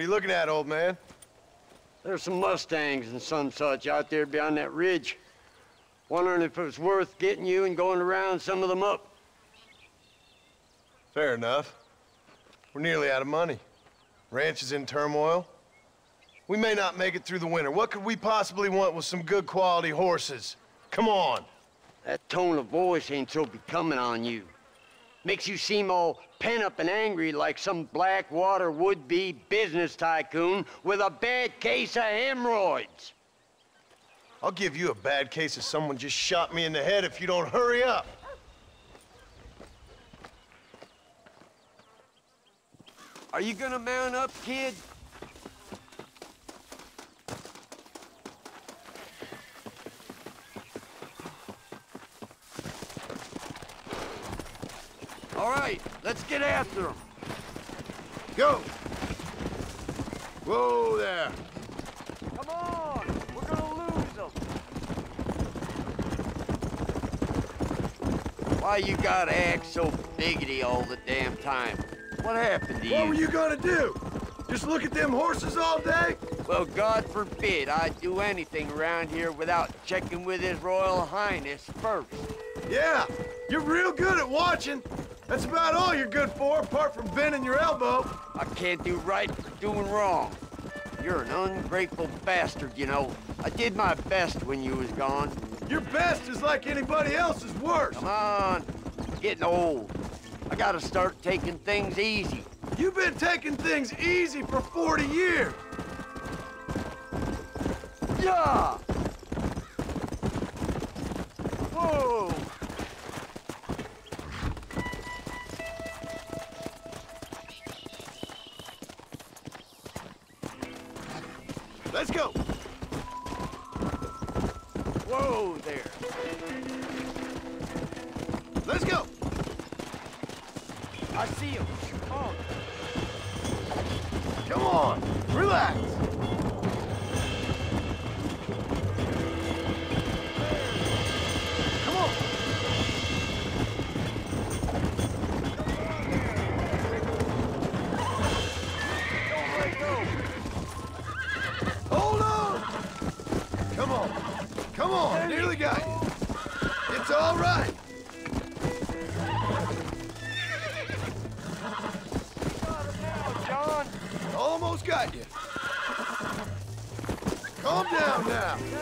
What are you looking at, old man? There's some Mustangs and some such out there beyond that ridge. Wondering if it was worth getting you and going around some of them up. Fair enough. We're nearly out of money. Ranch is in turmoil. We may not make it through the winter. What could we possibly want with some good quality horses? Come on. That tone of voice ain't so becoming on you. Makes you seem all pent up and angry like some blackwater would-be business tycoon with a bad case of hemorrhoids. I'll give you a bad case of someone just shot me in the head if you don't hurry up. Are you gonna mount up, kid? All right, let's get after them. Go! Whoa there! Come on, we're gonna lose them. Why you gotta act so biggity all the damn time? What happened to What you? were you gonna do? Just look at them horses all day? Well, God forbid I'd do anything around here without checking with His Royal Highness first. Yeah, you're real good at watching. That's about all you're good for, apart from bending your elbow. I can't do right for doing wrong. You're an ungrateful bastard, you know. I did my best when you was gone. Your best is like anybody else's worst. Come on, getting old. I gotta start taking things easy. You've been taking things easy for 40 years. Yeah! See. Oh, Come on. Relax. Come on. don't let on. Come on. On. Nearly got you. It's all right. Almost got you. Calm down now.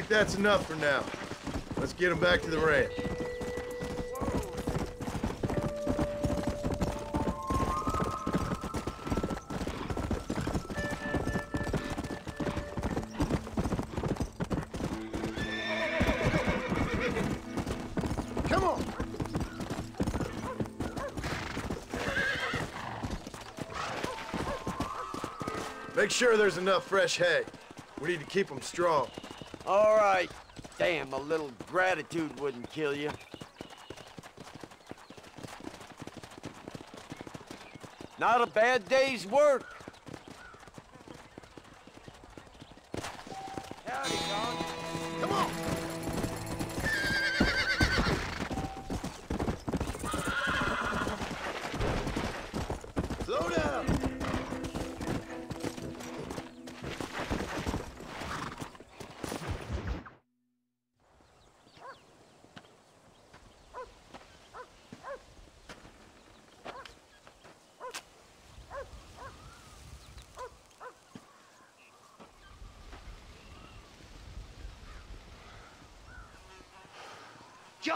Think that's enough for now. Let's get them back to the ranch. Come on! Make sure there's enough fresh hay. We need to keep them strong. All right. Damn, a little gratitude wouldn't kill you. Not a bad day's work.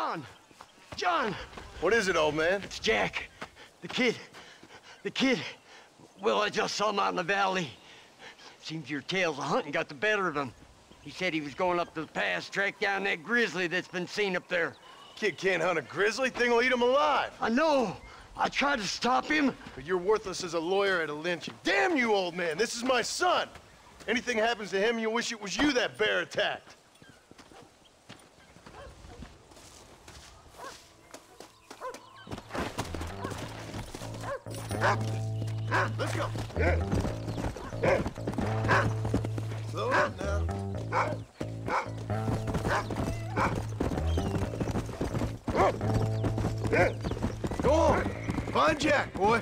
John! John! What is it, old man? It's Jack. The kid. The kid. Well, I just saw him out in the valley. Seems your tales of hunting got the better of him. He said he was going up to the pass, track down that grizzly that's been seen up there. Kid can't hunt a grizzly. Thing will eat him alive. I know. I tried to stop him. But you're worthless as a lawyer at a lynching. Damn you, old man. This is my son. Anything happens to him, you'll wish it was you that bear attacked. Let's go. Slow up now. Go on. Find Jack, boy.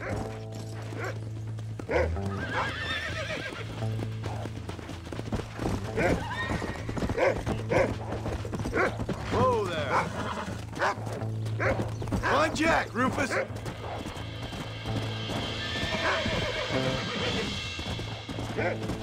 Whoa there. Find Jack, Rufus. Hey!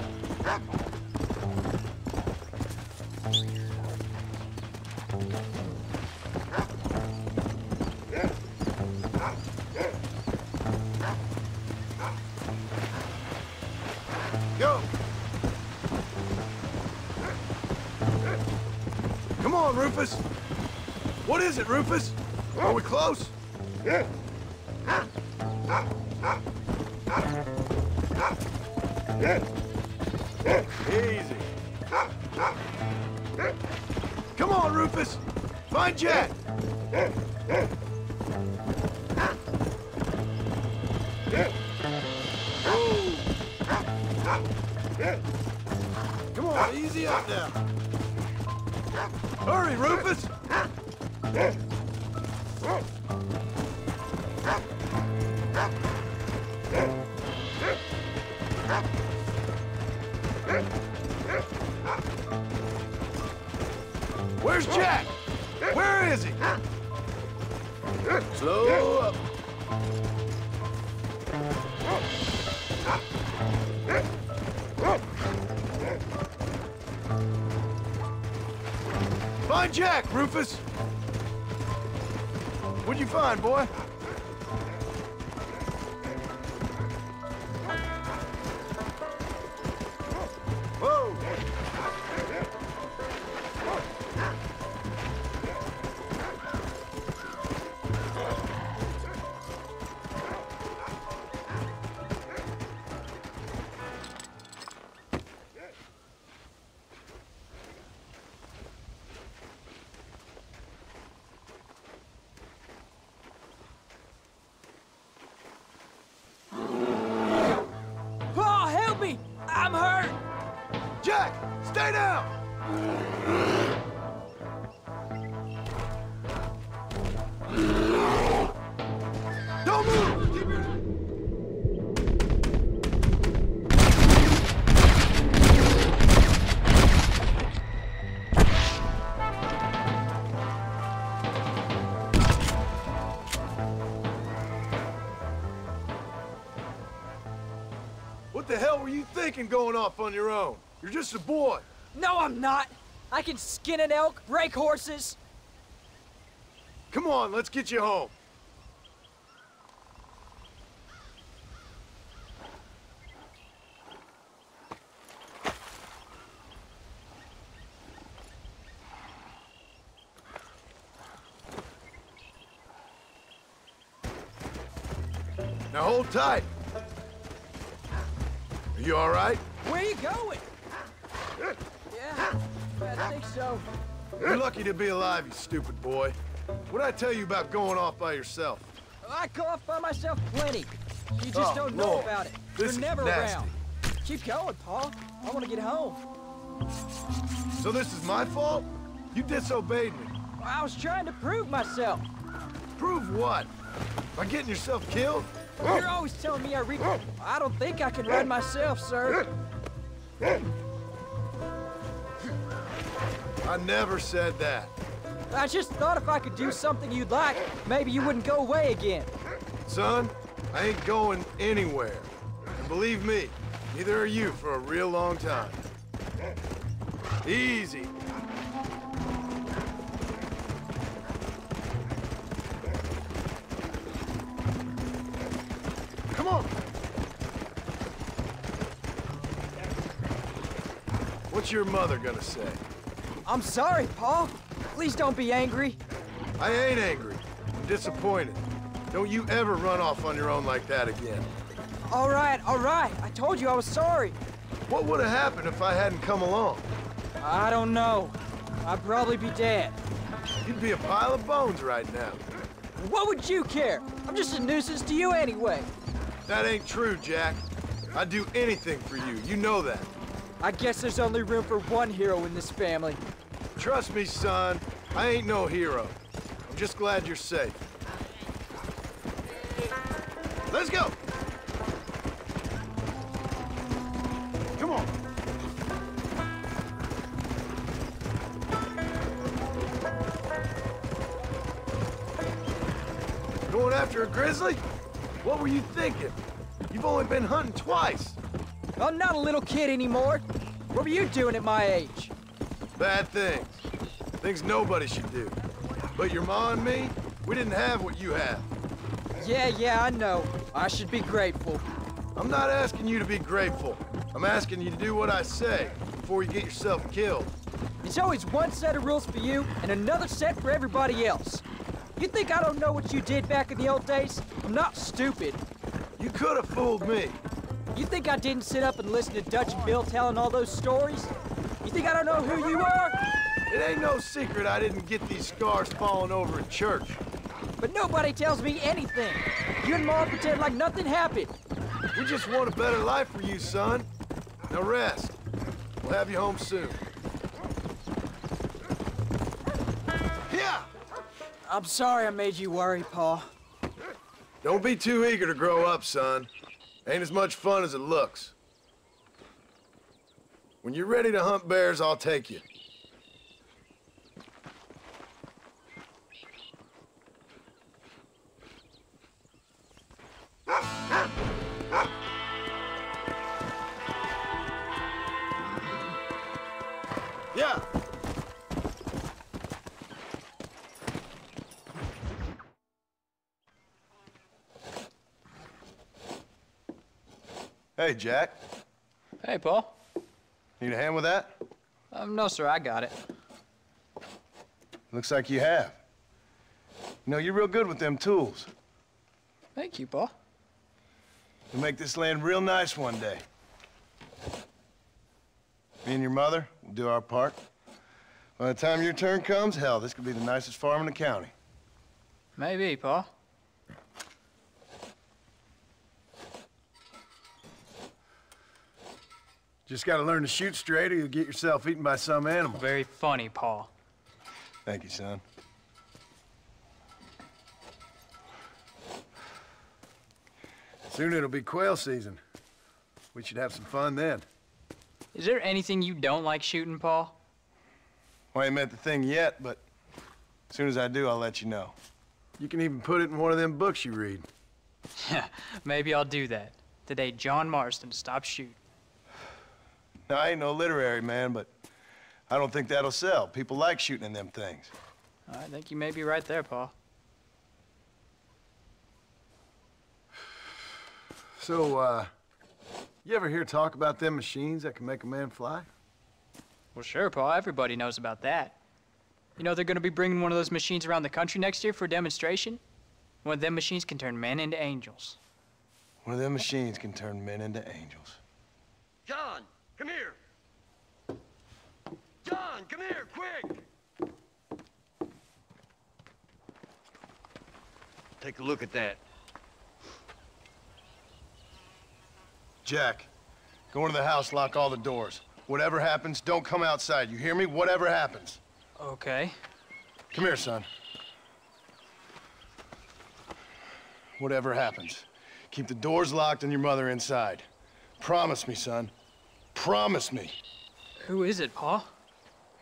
Easy up now. Hurry, Rufus. Where's Jack? Where is he? Slow up. Find Jack, Rufus. What'd you find, boy? Thinking going off on your own? You're just a boy. No, I'm not. I can skin an elk, break horses. Come on, let's get you home. Now hold tight. Are you all right? Where you going? Yeah, I think so. You're lucky to be alive, you stupid boy. What'd I tell you about going off by yourself? I go off by myself plenty. You just Oh, don't know Lord. about it. This You're never nasty. around. Keep going, Pa. I want to get home. So this is my fault? You disobeyed me. I was trying to prove myself. Prove what? By getting yourself killed? You're always telling me I read. I don't think I can ride myself, sir. I never said that. I just thought if I could do something you'd like, maybe you wouldn't go away again. Son, I ain't going anywhere. And believe me, neither are you for a real long time. Easy. What's your mother gonna say? I'm sorry, Pa. Please don't be angry. I ain't angry. I'm disappointed. Don't you ever run off on your own like that again. All right, all right. I told you I was sorry. What would have happened if I hadn't come along? I don't know. I'd probably be dead. You'd be a pile of bones right now. What would you care? I'm just a nuisance to you anyway. That ain't true, Jack. I'd do anything for you. You know that. I guess there's only room for one hero in this family. Trust me, son. I ain't no hero. I'm just glad you're safe. Let's go! Come on. Going after a grizzly? What were you thinking? You've only been hunting twice. I'm not a little kid anymore. What were you doing at my age? Bad things. Things nobody should do. But your ma and me, we didn't have what you have. Yeah, yeah, I know. I should be grateful. I'm not asking you to be grateful. I'm asking you to do what I say before you get yourself killed. It's always one set of rules for you and another set for everybody else. You think I don't know what you did back in the old days? I'm not stupid. You could have fooled me. You think I didn't sit up and listen to Dutch Bill telling all those stories? You think I don't know who you are? It ain't no secret I didn't get these scars falling over in church. But nobody tells me anything. You and Ma pretend like nothing happened. We just want a better life for you, son. Now rest. We'll have you home soon. Yeah! I'm sorry I made you worry, Pa. Don't be too eager to grow up, son. Ain't as much fun as it looks. When you're ready to hunt bears, I'll take you. Hey, Jack. Hey, Pa. Need a hand with that? Um, no, sir, I got it. Looks like you have. You know, you're real good with them tools. Thank you, Pa. You'll make this land real nice one day. Me and your mother will do our part. By the time your turn comes, hell, this could be the nicest farm in the county. Maybe, Pa. Just gotta learn to shoot straight or you'll get yourself eaten by some animal. Very funny, Pa. Thank you, son. Soon it'll be quail season. We should have some fun then. Is there anything you don't like shooting, Pa? Well, I ain't met the thing yet, but as soon as I do, I'll let you know. You can even put it in one of them books you read. Yeah, maybe I'll do that. Today, John Marston stopped shooting. Now, I ain't no literary man, but I don't think that'll sell. People like shooting in them things. I think you may be right there, Pa. So, uh, you ever hear talk about them machines that can make a man fly? Well, sure, Pa. Everybody knows about that. You know they're gonna be bringing one of those machines around the country next year for a demonstration? One of them machines can turn men into angels. One of them machines can turn men into angels. John, come here. John, come here, quick. Take a look at that. Jack, go into the house, lock all the doors. Whatever happens, don't come outside. You hear me? Whatever happens. Okay. Come here, son. Whatever happens, keep the doors locked and your mother inside. Promise me, son. Promise me. Who is it, Pa?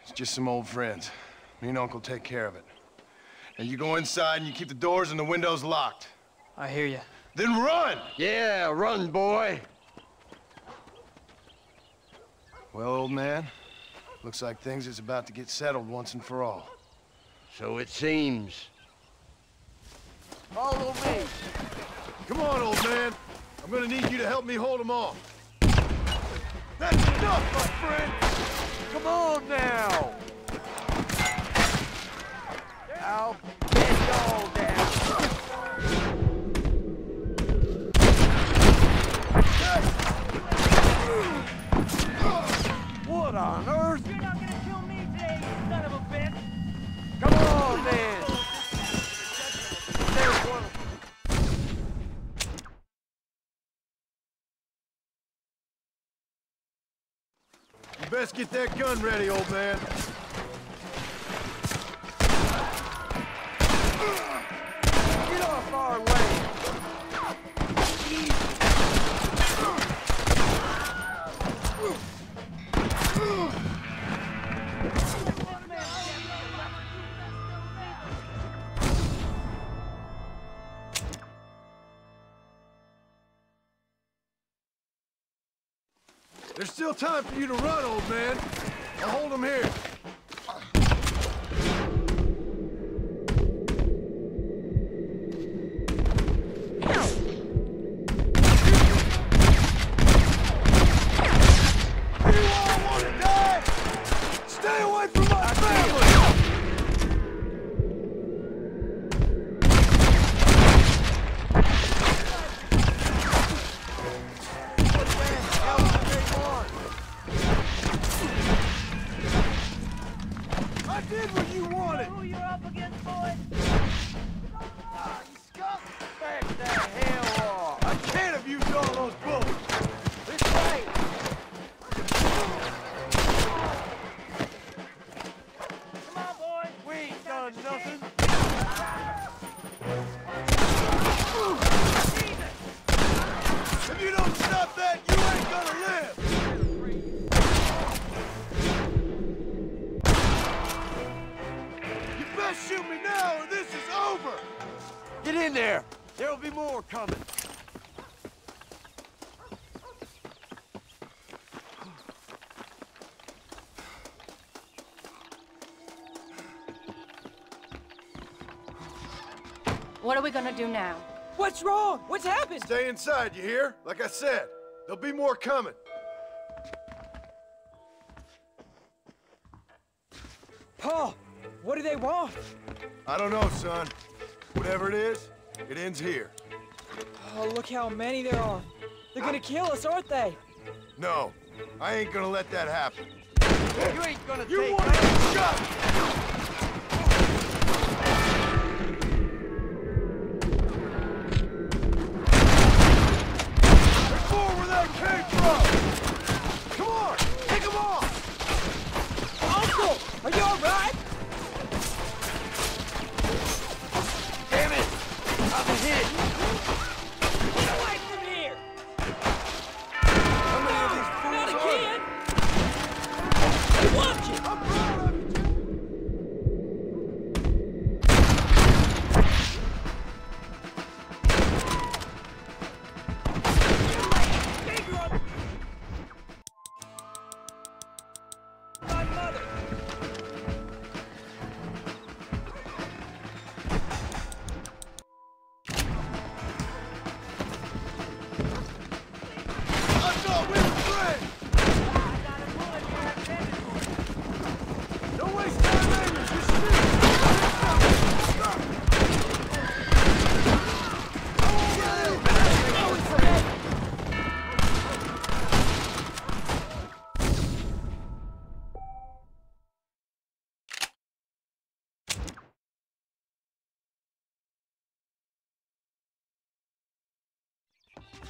It's just some old friends. Me and Uncle take care of it. And you go inside and you keep the doors and the windows locked. I hear you. Then run! Yeah, run, boy. Well, old man, looks like things is about to get settled once and for all. So it seems. Follow me. Come on, old man. I'm gonna need you to help me hold them off. That's enough, my friend! Come on now. I'll bend y'all down. What on earth? Get that gun ready, old man. Get off our way. Still time for you to run, old man. I'll hold him here. Gonna do now? What's wrong? What's happened? Stay inside, you hear? Like I said, there'll be more coming. Pa, what do they want? I don't know, son. Whatever it is, it ends here. Oh, look how many there are. They're gonna kill us, aren't they? No, I ain't gonna let that happen. You ain't gonna You take want to get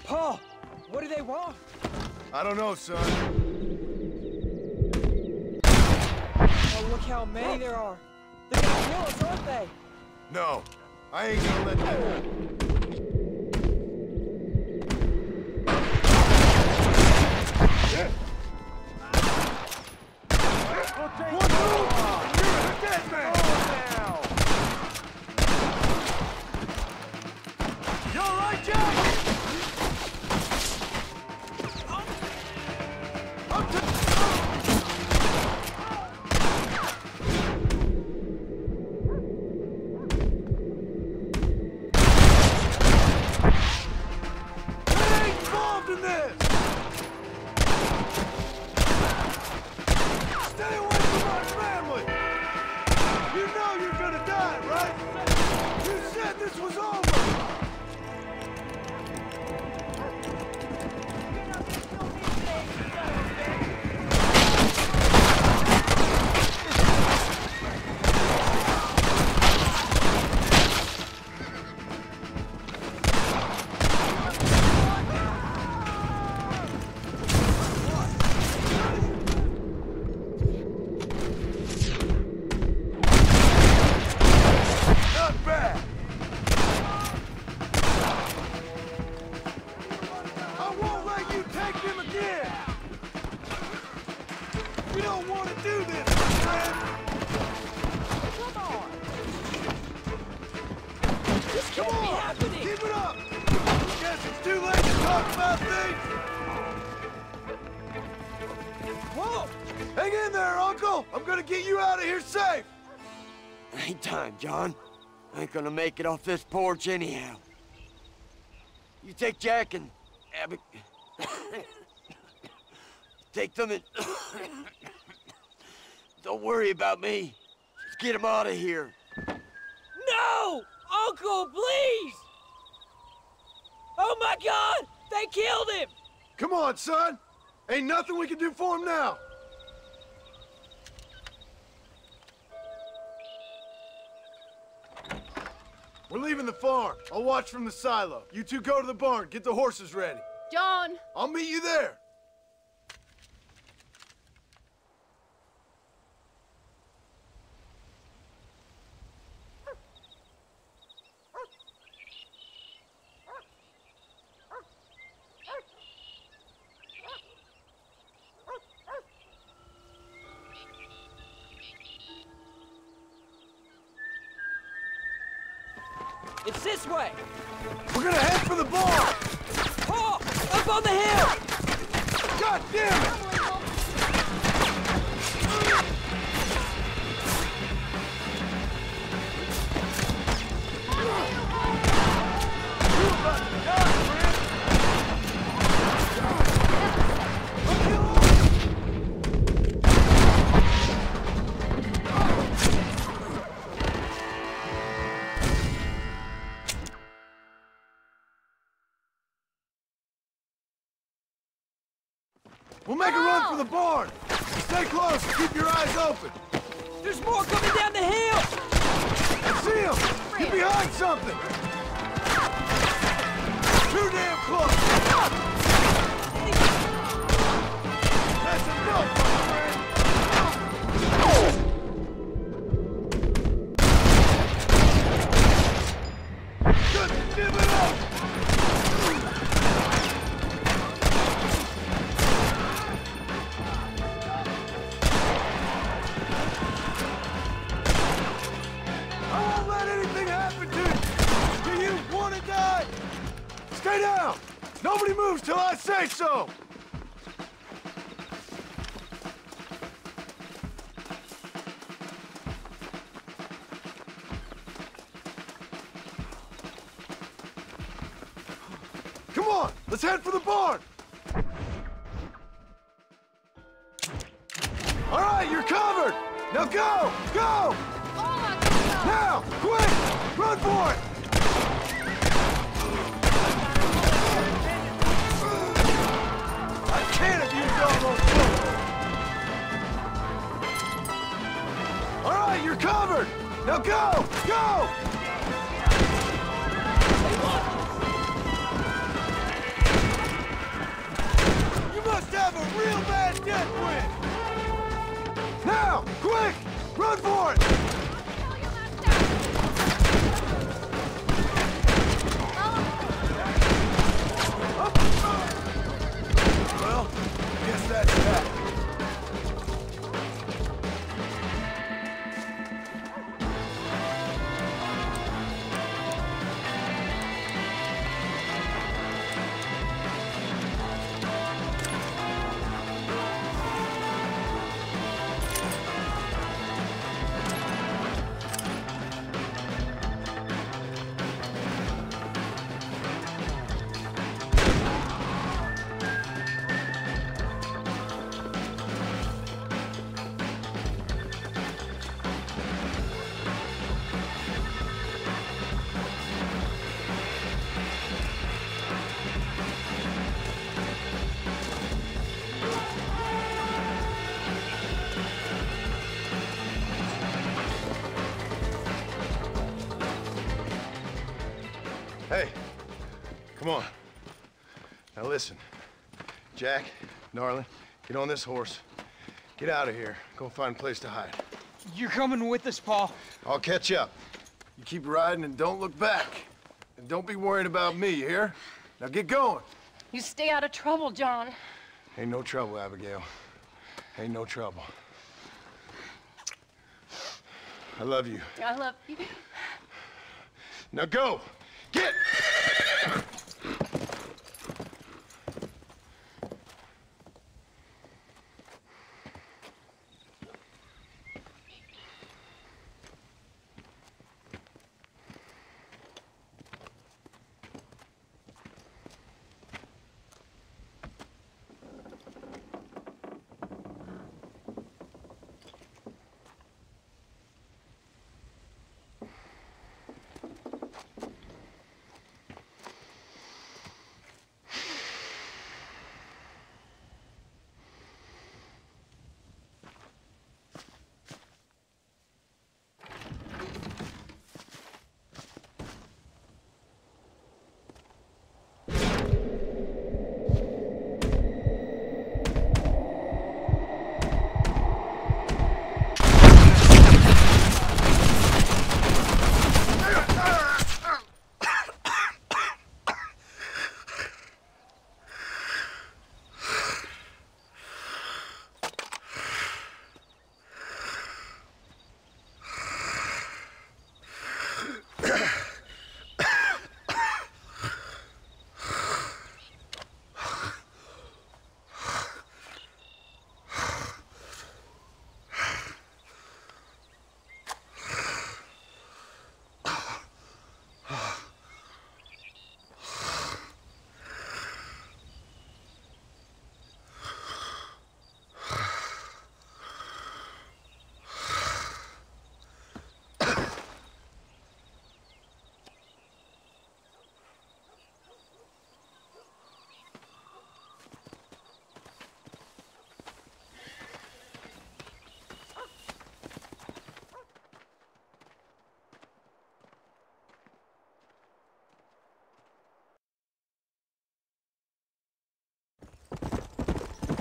Pa, what do they want? I don't know, son. Oh, look how many there are. They're gonna kill us, aren't they? No, I ain't gonna let that happen. One make it off this porch anyhow. You take Jack and Abby. take them and. Don't worry about me. Just get them out of here. No! Uncle, please! Oh my god! They killed him! Come on, son! Ain't nothing we can do for him now! We're leaving the farm. I'll watch from the silo. You two go to the barn, get the horses ready. John! I'll meet you there. For the barn! Stay close and keep your eyes open! There's more coming down the hill! I see him! Get behind something! Too damn Now! Quick! Run for it! Jack, Darlin, get on this horse. Get out of here. Go find a place to hide. You're coming with us, Pa. I'll catch up. You keep riding and don't look back. And don't be worrying about me, you hear? Now get going. You stay out of trouble, John. Ain't no trouble, Abigail. Ain't no trouble. I love you. I love you. Now go! Get!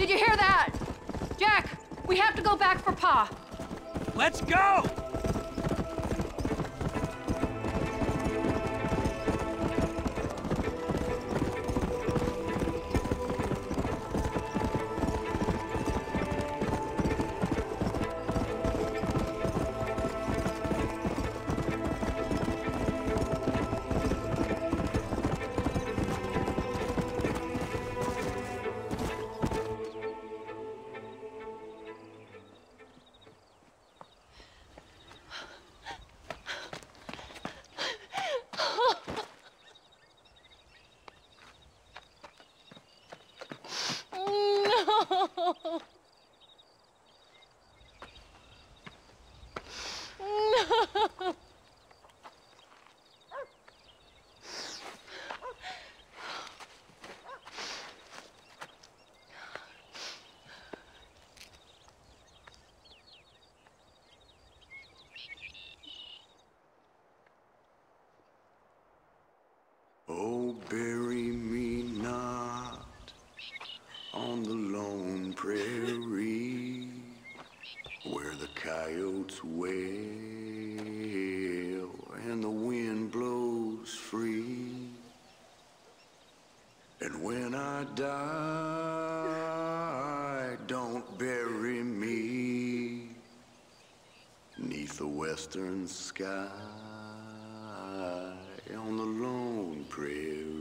Did you hear that? Jack, we have to go back for Pa. Let's go! Die, don't bury me neath the western sky on the lone prairie.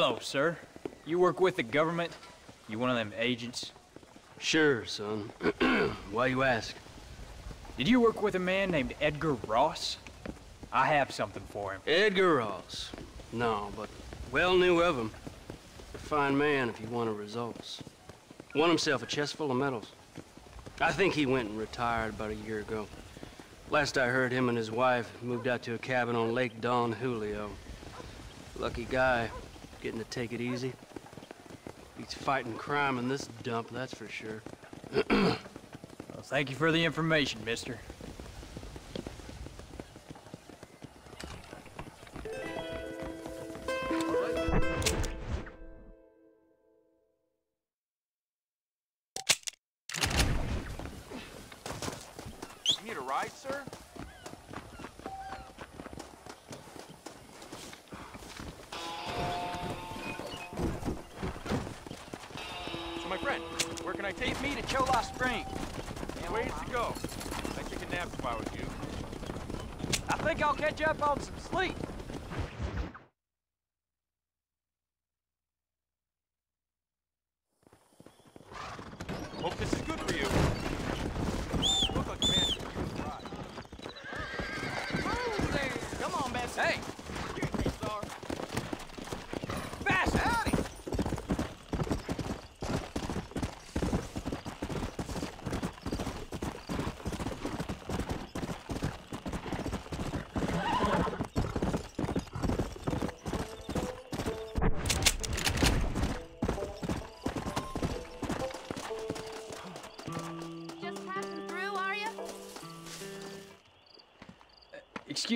Hello, sir. You work with the government? You one of them agents? Sure, son. Why you ask? Did you work with a man named Edgar Ross? I have something for him. Edgar Ross. No, but well knew of him. A fine man if he wanted results. Won himself a chest full of medals. I think he went and retired about a year ago. Last I heard, him and his wife moved out to a cabin on Lake Don Julio. Lucky guy, getting to take it easy. Beats fighting crime in this dump, that's for sure. Well, thank you for the information, mister. Need a ride, sir? Take me to Cholla Spring. Ways to go. I'd take a nap if I was you. I think I'll catch up on some sleep.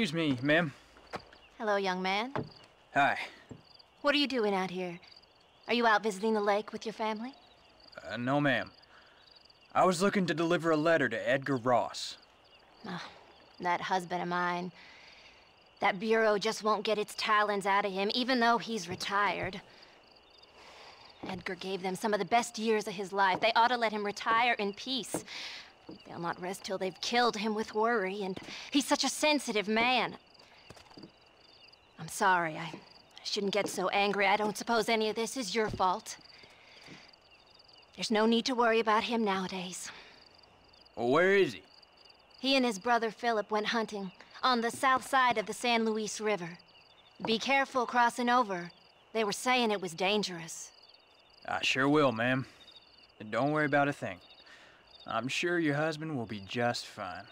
Excuse me, ma'am. Hello, young man. Hi. What are you doing out here? Are you out visiting the lake with your family? Uh, no, ma'am. I was looking to deliver a letter to Edgar Ross. Oh, That husband of mine. That bureau just won't get its talons out of him, even though he's retired. Edgar gave them some of the best years of his life. They ought to let him retire in peace. They'll not rest till they've killed him with worry, and he's such a sensitive man. I'm sorry, I, I shouldn't get so angry. I don't suppose any of this is your fault. There's no need to worry about him nowadays. Well, where is he? He and his brother Philip went hunting on the south side of the San Luis River. Be careful crossing over. They were saying it was dangerous. I sure will, ma'am. And don't worry about a thing. I'm sure your husband will be just fine.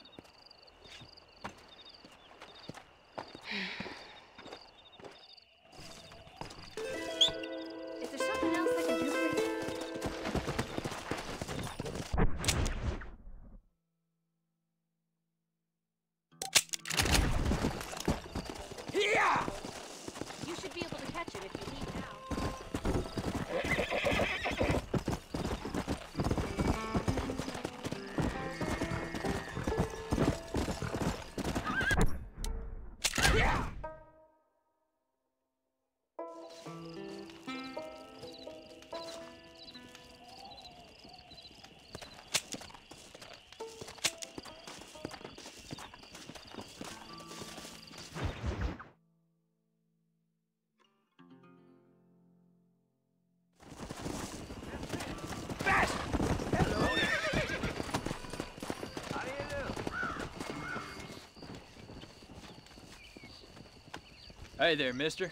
Hey there, mister.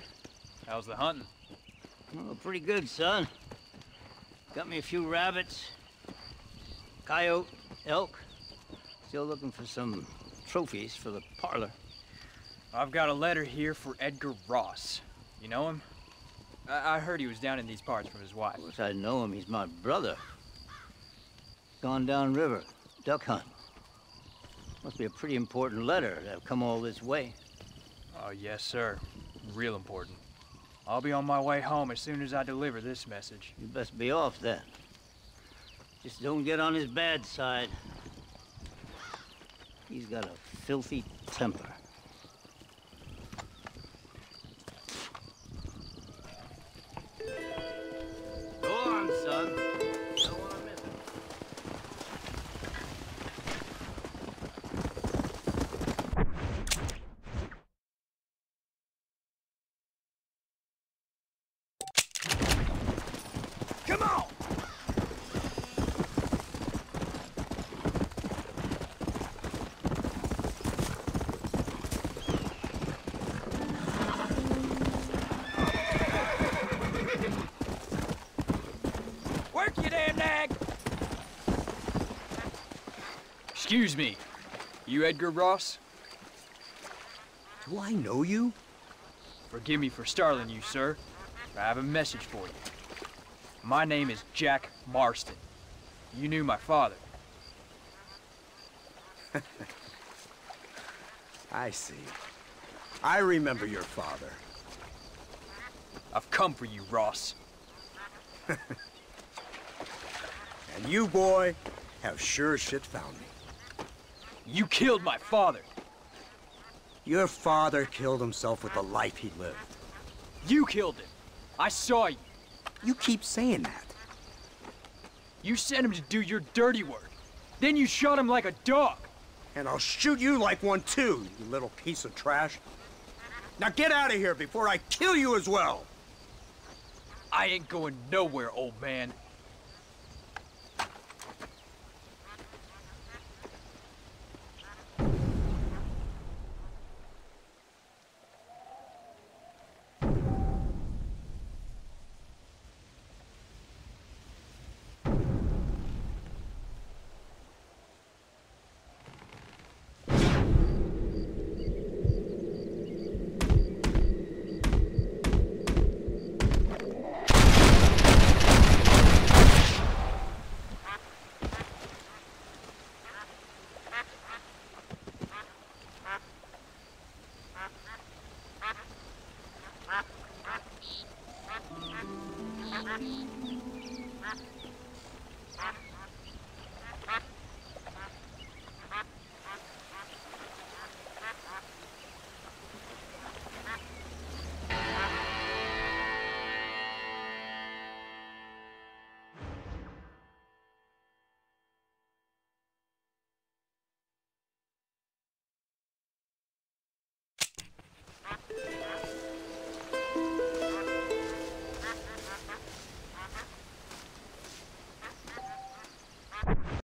How's the hunting? Oh, pretty good, son. Got me a few rabbits, coyote, elk. Still looking for some trophies for the parlor. I've got a letter here for Edgar Ross. You know him? I, I heard he was down in these parts from his wife. Of course, I know him. He's my brother. Gone down river, duck hunt. Must be a pretty important letter to have come all this way. Oh, yes, sir. Real important. I'll be on my way home as soon as I deliver this message. You best be off then. Just don't get on his bad side. He's got a filthy temper. Excuse me. You Edgar Ross? Do I know you? Forgive me for startling you, sir. I have a message for you. My name is Jack Marston. You knew my father. I see. I remember your father. I've come for you, Ross. And you, boy, have sure shit found me. You killed my father. Your father killed himself with the life he lived. You killed him. I saw you. You keep saying that. You sent him to do your dirty work. Then you shot him like a dog. And I'll shoot you like one too, you little piece of trash. Now get out of here before I kill you as well. I ain't going nowhere, old man.